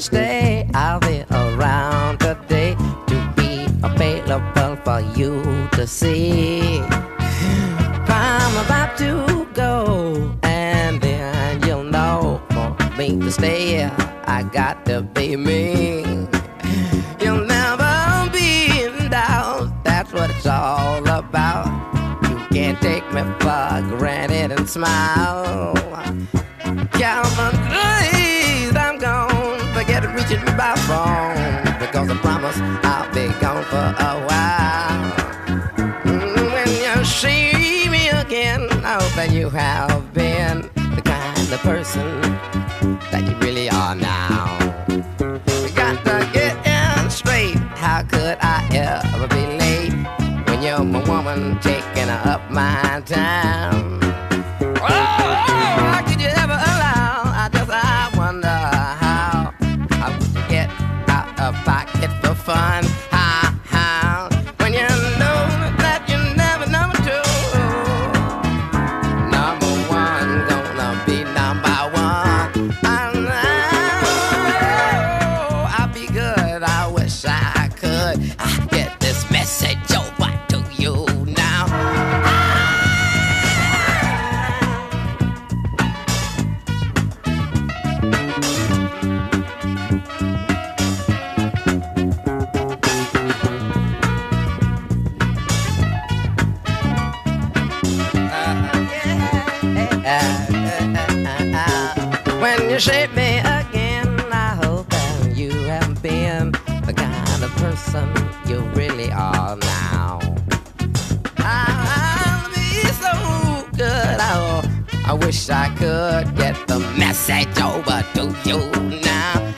stay. I'll be around today to be available for you to see. I'm about to go, and then you'll know for me to stay. I got to be me. You'll never be in doubt. That's what it's all about. You can't take me for granted and smile. Calvin by phone because I promise I'll be gone for a while. Mm, when you see me again, I hope that you have been the kind of person that you really are now. You got to get in straight. How could I ever be late when you're my woman taking up my time? Me again, I hope that you have been the kind of person you really are now. I'll be so good. Oh, I wish I could get the message over to you now.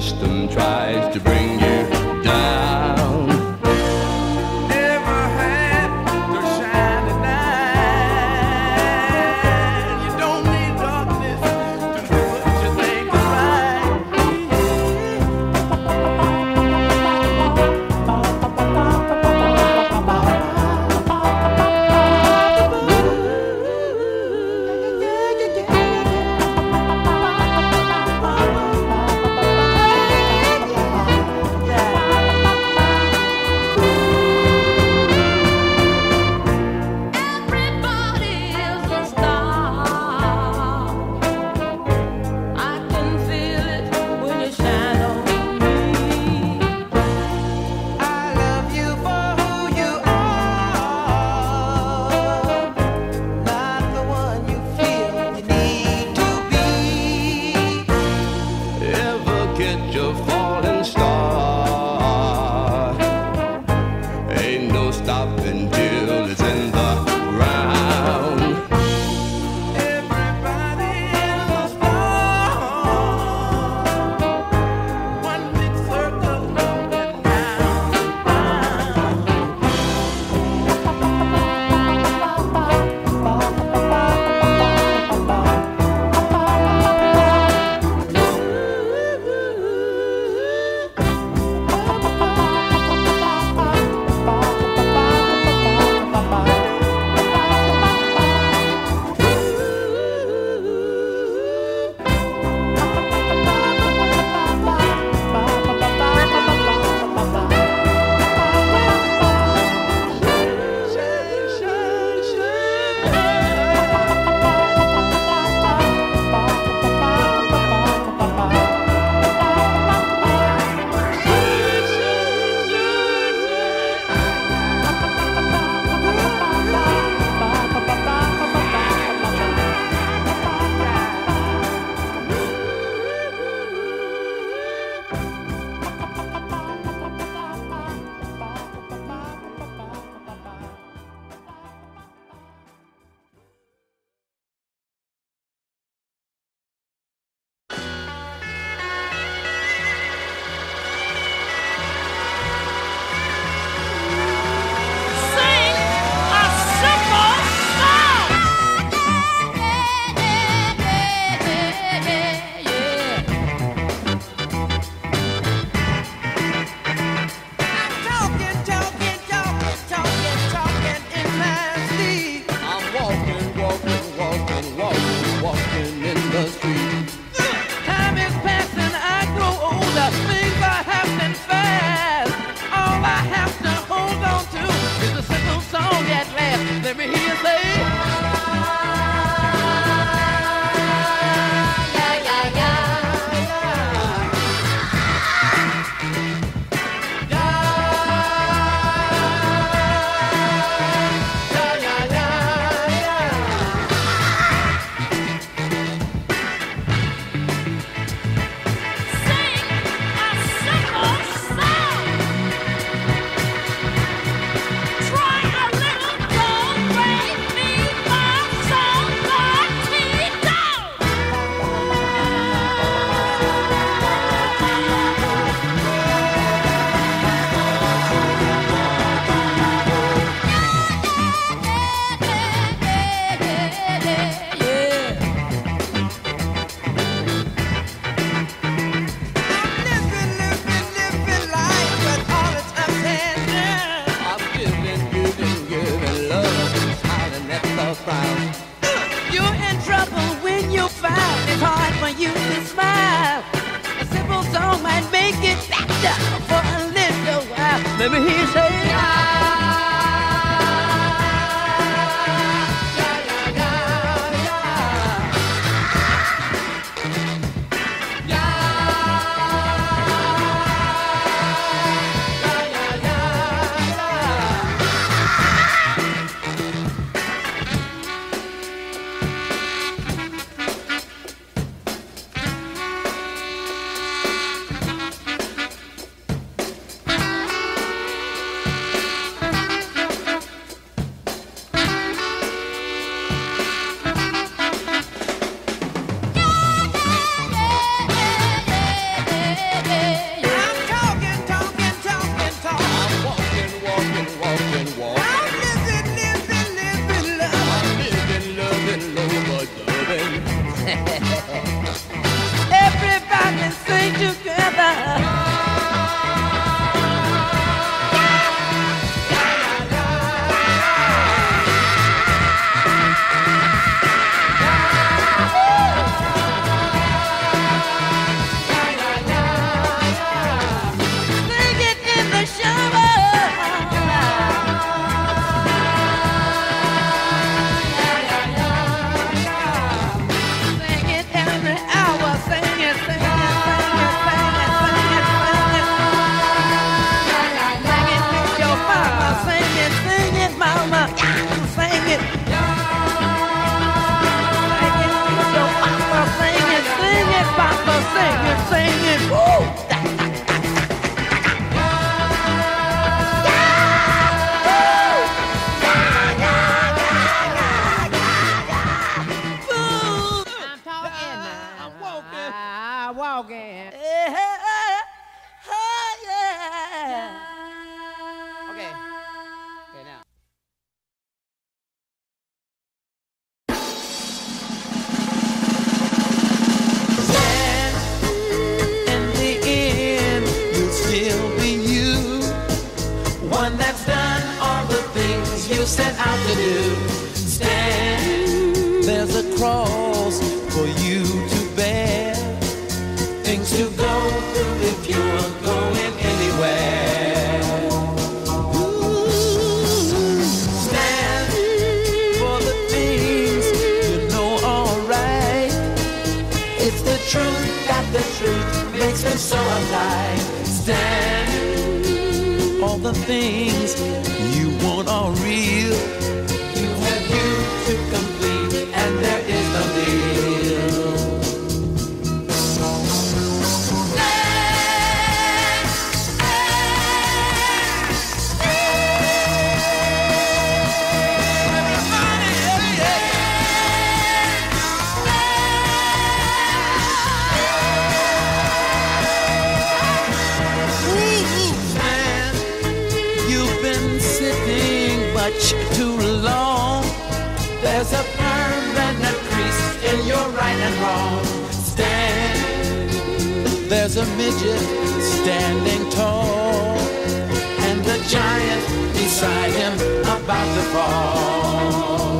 System tries to bring you down. understand all the things too long. There's a permanent crease in your right and wrong. Stand. There's a midget standing tall, and the giant beside him about to fall.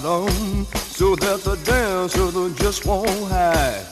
Bottom so that the dancer just won't hide.